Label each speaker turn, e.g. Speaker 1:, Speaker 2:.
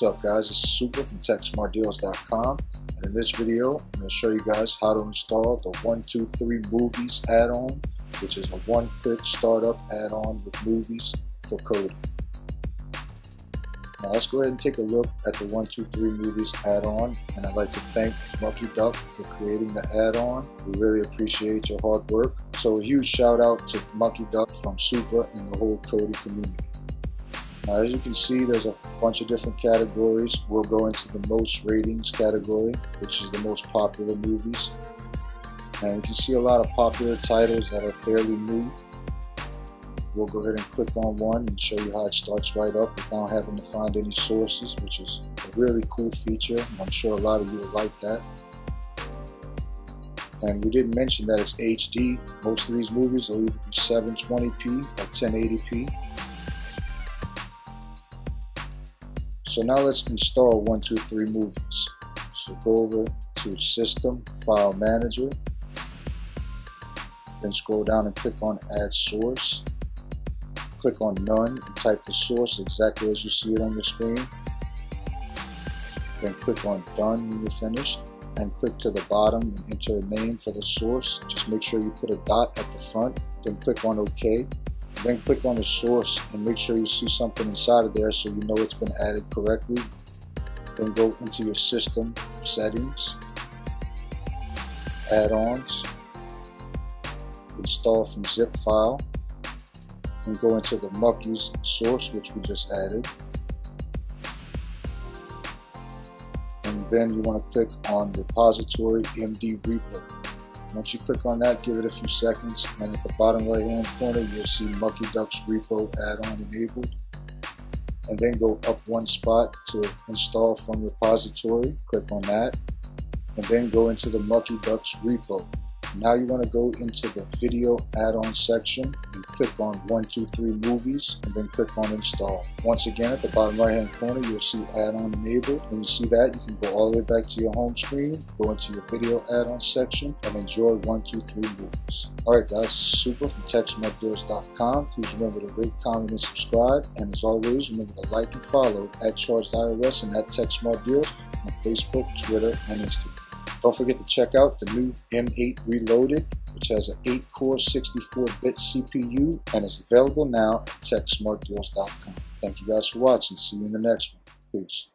Speaker 1: What's up guys, it's Supa from TechSmartDeals.com and in this video I'm going to show you guys how to install the 123 Movies add-on which is a one-click startup add-on with movies for Kodi. Now let's go ahead and take a look at the 123 Movies add-on and I'd like to thank Mucky Duck for creating the add-on. We really appreciate your hard work. So a huge shout out to Mucky Duck from Supa and the whole Kodi community. Now as you can see there's a bunch of different categories. We'll go into the most ratings category which is the most popular movies. And you can see a lot of popular titles that are fairly new We'll go ahead and click on one and show you how it starts right up without having to find any sources, which is a really cool feature. I'm sure a lot of you will like that. And we didn't mention that it's HD. Most of these movies will either be 720p or 1080p. So now let's install 123 movies. So go over to System, File Manager, then scroll down and click on Add Source click on None and type the source exactly as you see it on your screen. Then click on Done when you're finished and click to the bottom and enter a name for the source. Just make sure you put a dot at the front, then click on OK. Then click on the source and make sure you see something inside of there so you know it's been added correctly. Then go into your system settings, add-ons, install from zip file, and go into the Muckies source, which we just added. And then you want to click on repository MD repo. Once you click on that, give it a few seconds, and at the bottom right hand corner, you'll see Mucky Ducks repo add-on enabled. And then go up one spot to install from repository, click on that, and then go into the Mucky Ducks repo. Now you want to go into the video add-on section and click on 123 movies and then click on install. Once again at the bottom right hand corner you'll see add-on enabled. When you see that you can go all the way back to your home screen, go into your video add-on section and enjoy 123 movies. Alright guys, super from TechSmartDeals.com. Please remember to rate, comment, and subscribe. And as always, remember to like and follow at Charged iOS and at TechSmartDeals on Facebook, Twitter, and Instagram. Don't forget to check out the new M8 Reloaded, which has an 8-core 64-bit CPU and is available now at TechSmartDeals.com. Thank you guys for watching. See you in the next one. Peace.